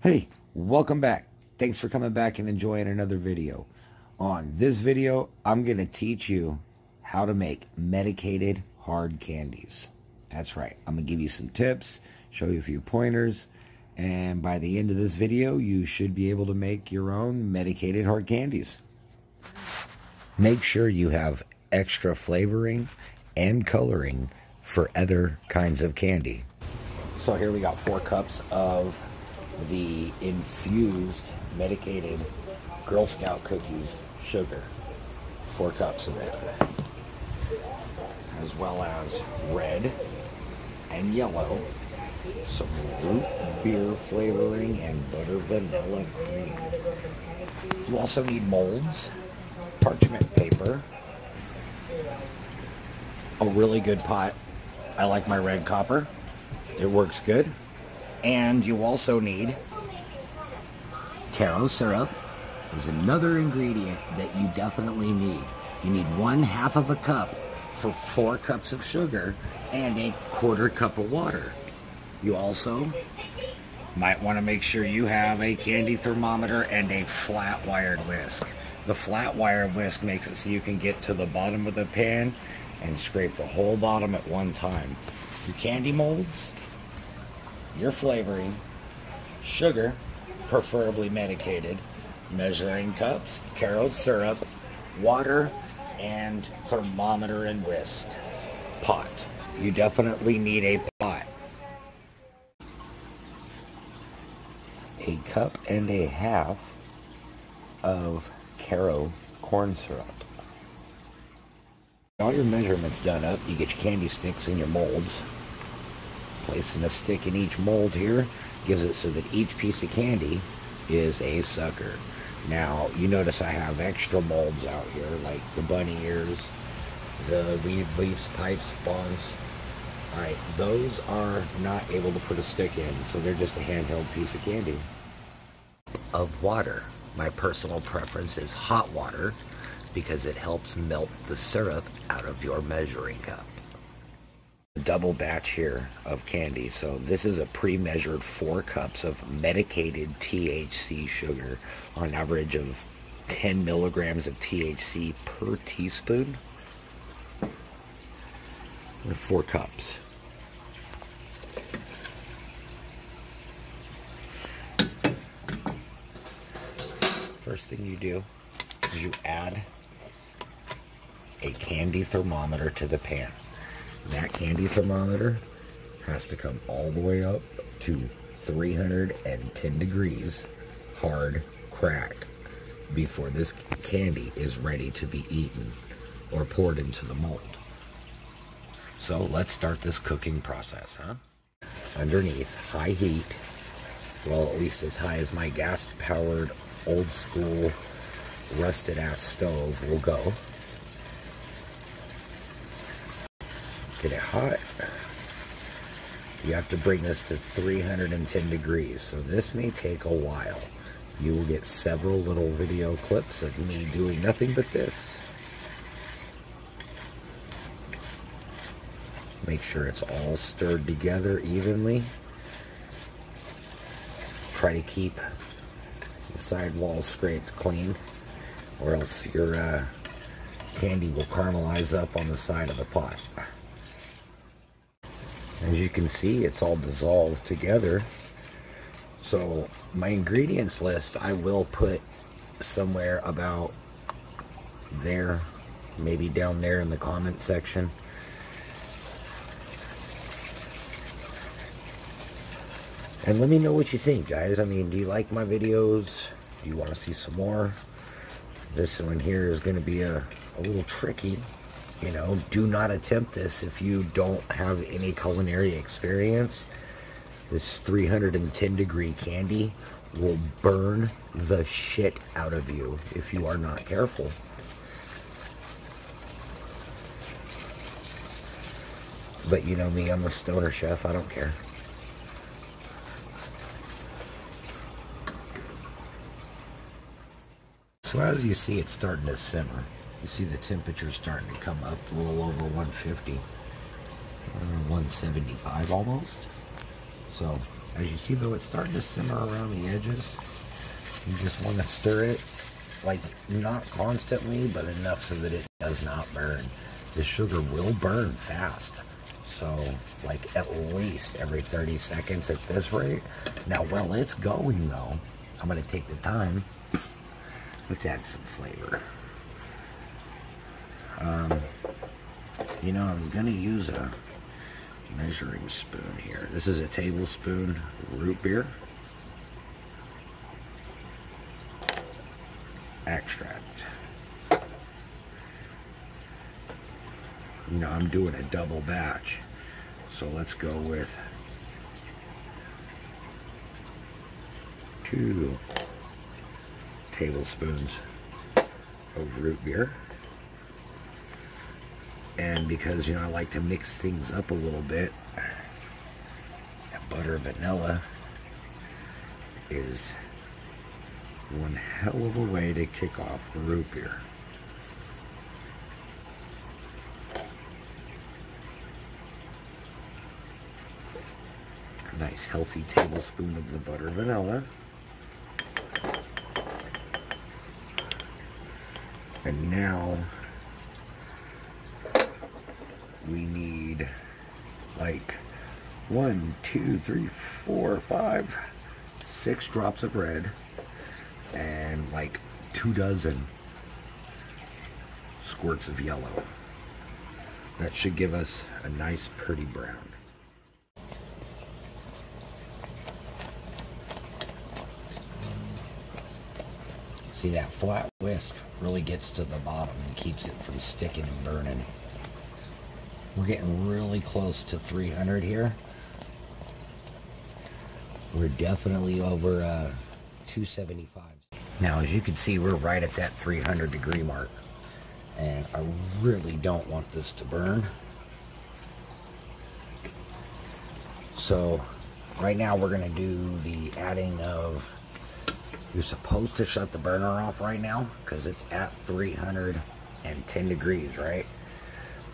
Hey, welcome back. Thanks for coming back and enjoying another video. On this video, I'm going to teach you how to make medicated hard candies. That's right. I'm going to give you some tips, show you a few pointers, and by the end of this video, you should be able to make your own medicated hard candies. Make sure you have extra flavoring and coloring for other kinds of candy. So here we got four cups of the infused medicated Girl Scout cookies sugar. Four cups of it. As well as red and yellow. Some root beer flavoring and butter vanilla cream. You also need molds, parchment paper, a really good pot. I like my red copper. It works good. And you also need Karo syrup is another ingredient that you definitely need. You need one half of a cup for four cups of sugar and a quarter cup of water. You also might want to make sure you have a candy thermometer and a flat wired whisk. The flat wired whisk makes it so you can get to the bottom of the pan and scrape the whole bottom at one time. Your candy molds, your flavoring, sugar, preferably medicated, measuring cups, Karo syrup, water, and thermometer and whisk. Pot. You definitely need a pot. A cup and a half of Karo corn syrup. All your measurements done up, you get your candy sticks and your molds. Placing a stick in each mold here gives it so that each piece of candy is a sucker. Now, you notice I have extra molds out here, like the bunny ears, the weave leaves, pipes, bongs. Alright, those are not able to put a stick in, so they're just a handheld piece of candy. Of water. My personal preference is hot water because it helps melt the syrup out of your measuring cup double batch here of candy. So this is a pre-measured four cups of medicated THC sugar on average of 10 milligrams of THC per teaspoon. Four cups. First thing you do is you add a candy thermometer to the pan that candy thermometer has to come all the way up to 310 degrees hard crack before this candy is ready to be eaten or poured into the mold. So let's start this cooking process, huh? Underneath high heat, well at least as high as my gas powered old school rusted ass stove will go. Get it hot. You have to bring this to 310 degrees, so this may take a while. You will get several little video clips of me doing nothing but this. Make sure it's all stirred together evenly. Try to keep the side walls scraped clean, or else your uh, candy will caramelize up on the side of the pot. As you can see, it's all dissolved together. So my ingredients list, I will put somewhere about there, maybe down there in the comment section. And let me know what you think, guys. I mean, do you like my videos? Do you want to see some more? This one here is going to be a, a little tricky. You know, do not attempt this if you don't have any culinary experience. This 310 degree candy will burn the shit out of you if you are not careful. But you know me, I'm a stoner chef, I don't care. So as you see, it's starting to simmer. You see the temperature starting to come up a little over 150, uh, 175 almost. So As you see though, it's starting to simmer around the edges. You just want to stir it, like not constantly, but enough so that it does not burn. The sugar will burn fast. So like at least every 30 seconds at this rate. Now while it's going though, I'm gonna take the time. Let's add some flavor. Um, you know, I was gonna use a measuring spoon here. This is a tablespoon root beer extract. You know, I'm doing a double batch. So let's go with two tablespoons of root beer. And because, you know, I like to mix things up a little bit, that butter vanilla is one hell of a way to kick off the root beer. A nice healthy tablespoon of the butter vanilla. And now we need like one, two, three, four, five, six drops of red and like two dozen squirts of yellow. That should give us a nice pretty brown. See that flat whisk really gets to the bottom and keeps it from sticking and burning. We're getting really close to 300 here. We're definitely over uh, 275. Now, as you can see, we're right at that 300 degree mark. And I really don't want this to burn. So, right now we're going to do the adding of... You're supposed to shut the burner off right now because it's at 310 degrees, right?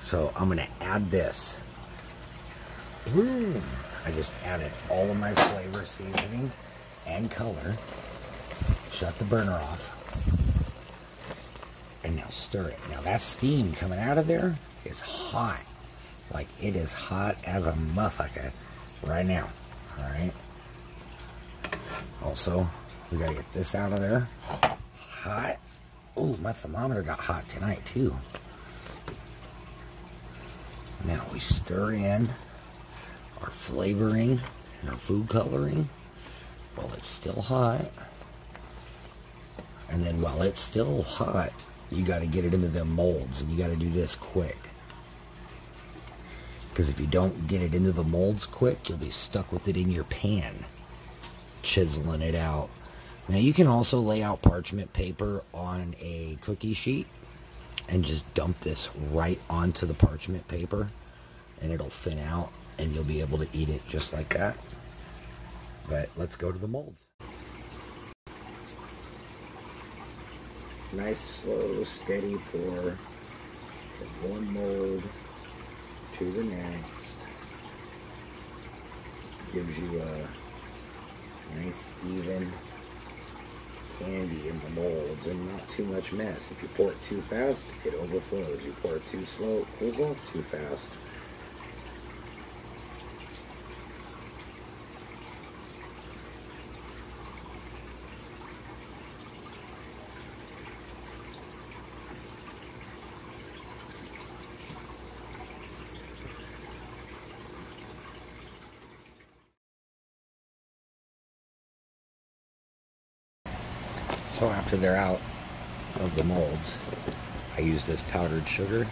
So, I'm going to add this. Boom! I just added all of my flavor seasoning and color. Shut the burner off. And now stir it. Now that steam coming out of there is hot. Like it is hot as a motherfucker right now. Alright. Also, we gotta get this out of there. Hot. Oh, my thermometer got hot tonight too. Now we stir in our flavoring and our food coloring while it's still hot. And then while it's still hot, you got to get it into the molds and you got to do this quick. Because if you don't get it into the molds quick, you'll be stuck with it in your pan, chiseling it out. Now you can also lay out parchment paper on a cookie sheet and just dump this right onto the parchment paper and it'll thin out and you'll be able to eat it just like that. But let's go to the molds. nice, slow, steady pour from one mold to the next. Gives you a nice, even candy in the molds and not too much mess. If you pour it too fast, it overflows. You pour it too slow, it cools off too fast. So after they're out of the molds, I use this powdered sugar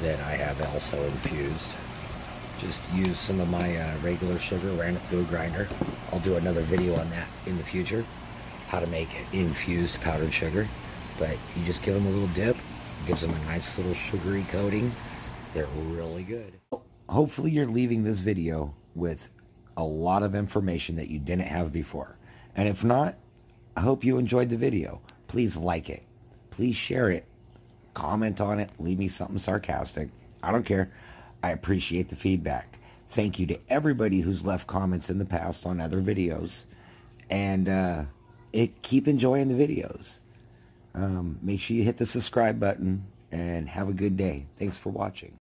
that I have also infused. Just use some of my uh, regular sugar, ran it through a grinder. I'll do another video on that in the future, how to make infused powdered sugar. But you just give them a little dip, gives them a nice little sugary coating. They're really good. Hopefully you're leaving this video with a lot of information that you didn't have before. And if not, I hope you enjoyed the video. Please like it. Please share it. Comment on it. Leave me something sarcastic. I don't care. I appreciate the feedback. Thank you to everybody who's left comments in the past on other videos. And uh, it, keep enjoying the videos. Um, make sure you hit the subscribe button and have a good day. Thanks for watching.